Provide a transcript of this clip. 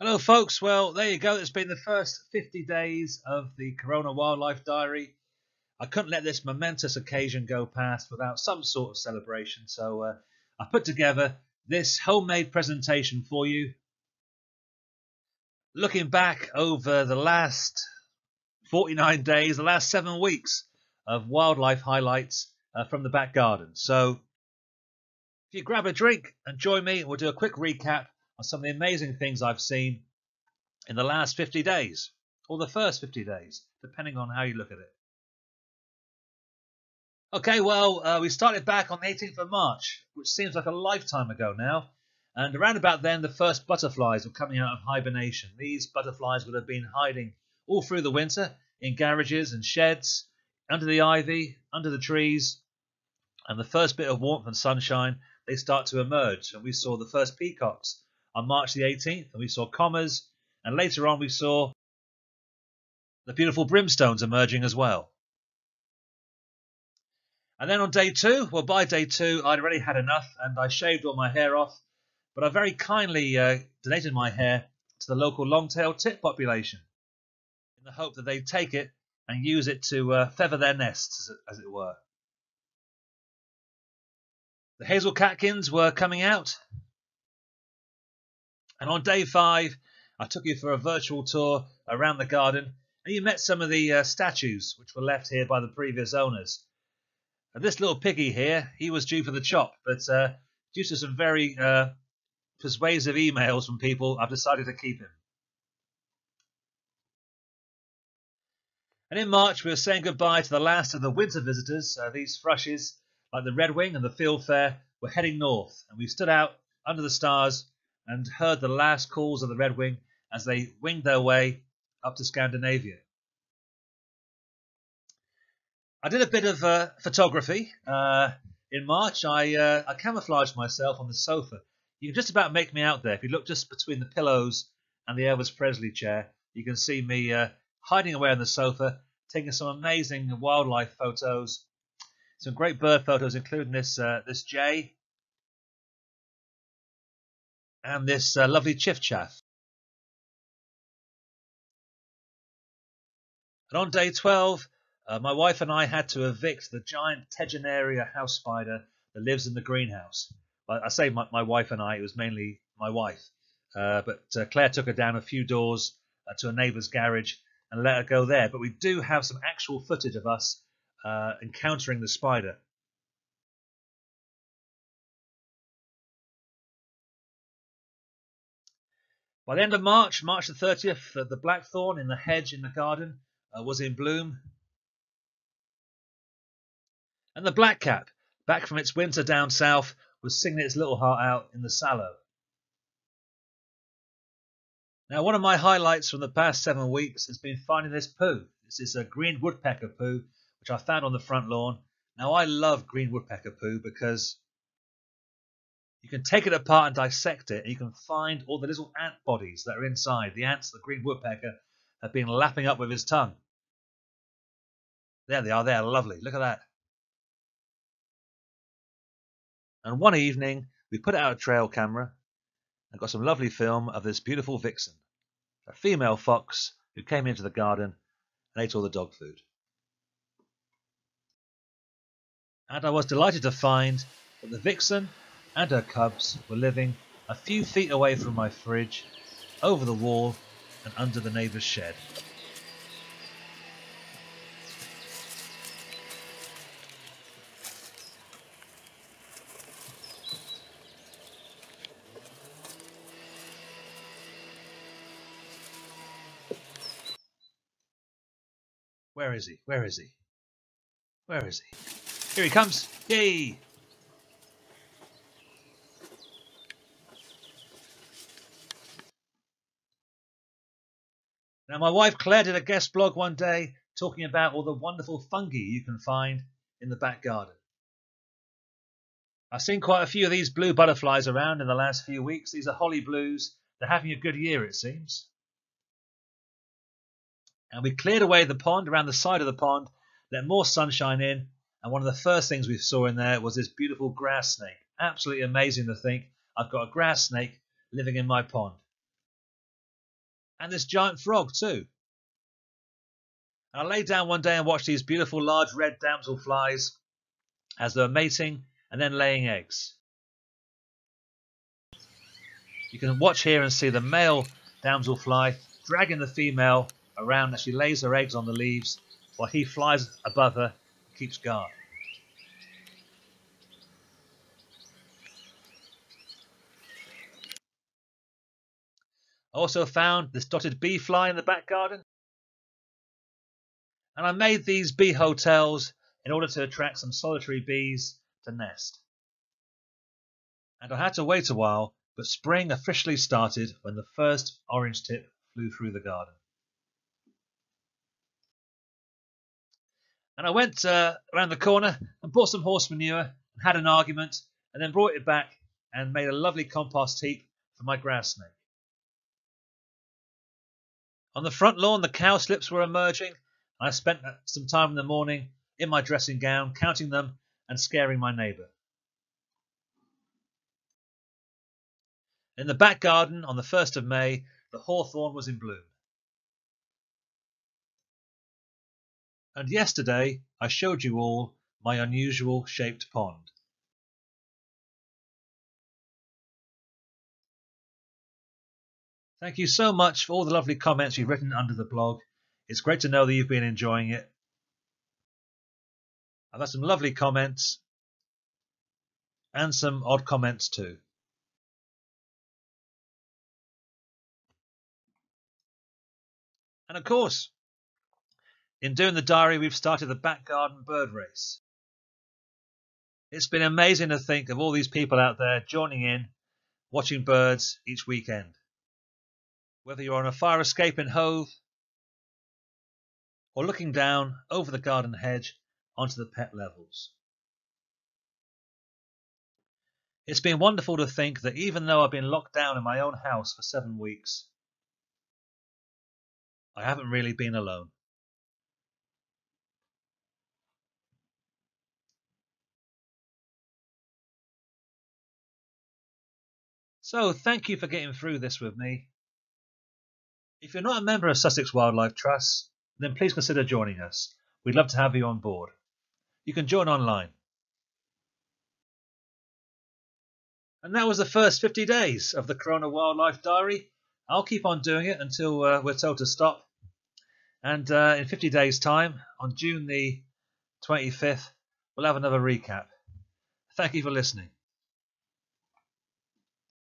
Hello, folks. Well, there you go. It's been the first 50 days of the Corona Wildlife Diary. I couldn't let this momentous occasion go past without some sort of celebration, so uh, I put together this homemade presentation for you. Looking back over the last 49 days, the last seven weeks of wildlife highlights uh, from the back garden. So, if you grab a drink and join me, we'll do a quick recap on some of the amazing things I've seen in the last 50 days, or the first 50 days, depending on how you look at it. Okay, well, uh, we started back on the 18th of March, which seems like a lifetime ago now. And around about then, the first butterflies were coming out of hibernation. These butterflies would have been hiding all through the winter in garages and sheds, under the ivy, under the trees. And the first bit of warmth and sunshine, they start to emerge. And we saw the first peacocks on March the 18th, and we saw commas, and later on we saw the beautiful brimstones emerging as well. And then on day two, well, by day two, I'd already had enough, and I shaved all my hair off, but I very kindly uh, donated my hair to the local long-tailed tit population in the hope that they'd take it and use it to uh, feather their nests, as it were. The hazel catkins were coming out, and on day five, I took you for a virtual tour around the garden, and you met some of the uh, statues which were left here by the previous owners. And this little piggy here, he was due for the chop, but uh, due to some very uh, persuasive emails from people, I've decided to keep him. And in March, we were saying goodbye to the last of the winter visitors. Uh, these thrushes, like the redwing and the fieldfare, were heading north, and we stood out under the stars and heard the last calls of the Redwing as they winged their way up to Scandinavia. I did a bit of uh, photography uh, in March. I, uh, I camouflaged myself on the sofa. You can just about make me out there. If you look just between the pillows and the Elvis Presley chair, you can see me uh, hiding away on the sofa, taking some amazing wildlife photos, some great bird photos, including this uh, this jay and this uh, lovely chiffchaff. And on day 12, uh, my wife and I had to evict the giant Tegenaria house spider that lives in the greenhouse. I, I say my, my, wife and I, it was mainly my wife. Uh, but uh, Claire took her down a few doors uh, to a neighbour's garage and let her go there. But we do have some actual footage of us uh, encountering the spider. By the end of March, March the 30th, uh, the blackthorn in the hedge in the garden uh, was in bloom. And the blackcap, back from its winter down south, was singing its little heart out in the sallow. Now, one of my highlights from the past seven weeks has been finding this poo. This is a green woodpecker poo, which I found on the front lawn. Now, I love green woodpecker poo because you can take it apart and dissect it, and you can find all the little ant bodies that are inside. The ants the green woodpecker have been lapping up with his tongue. There they are, there, lovely. Look at that. And one evening, we put out a trail camera and got some lovely film of this beautiful vixen, a female fox who came into the garden and ate all the dog food. And I was delighted to find that the vixen and her cubs were living a few feet away from my fridge, over the wall, and under the neighbour's shed. Where is he? Where is he? Where is he? Here he comes! Yay! Now, my wife Claire did a guest blog one day talking about all the wonderful fungi you can find in the back garden. I've seen quite a few of these blue butterflies around in the last few weeks. These are holly blues. They're having a good year, it seems. And we cleared away the pond around the side of the pond, let more sunshine in, and one of the first things we saw in there was this beautiful grass snake. Absolutely amazing to think I've got a grass snake living in my pond. And this giant frog too. And I lay down one day and watched these beautiful large red damselflies as they were mating and then laying eggs. You can watch here and see the male damselfly dragging the female around as she lays her eggs on the leaves while he flies above her and keeps guard. I also found this dotted bee fly in the back garden. And I made these bee hotels in order to attract some solitary bees to nest. And I had to wait a while, but spring officially started when the first orange tip flew through the garden. And I went uh, around the corner and bought some horse manure and had an argument and then brought it back and made a lovely compost heap for my grass snake. On the front lawn, the cowslips were emerging, and I spent some time in the morning in my dressing gown, counting them and scaring my neighbour. In the back garden on the 1st of May, the hawthorn was in bloom. And yesterday I showed you all my unusual shaped pond. Thank you so much for all the lovely comments you've written under the blog. It's great to know that you've been enjoying it. I've had some lovely comments and some odd comments too. And of course, in doing the diary, we've started the back garden bird race. It's been amazing to think of all these people out there joining in, watching birds each weekend whether you're on a fire escape in Hove or looking down over the garden hedge onto the Pett Levels. It's been wonderful to think that even though I've been locked down in my own house for seven weeks, I haven't really been alone. So, thank you for getting through this with me. If you're not a member of Sussex Wildlife Trust, then please consider joining us. We'd love to have you on board. You can join online. And that was the first 50 days of the Corona Wildlife Diary. I'll keep on doing it until uh, we're told to stop. And uh, in 50 days' time, on June the 25th, we'll have another recap. Thank you for listening.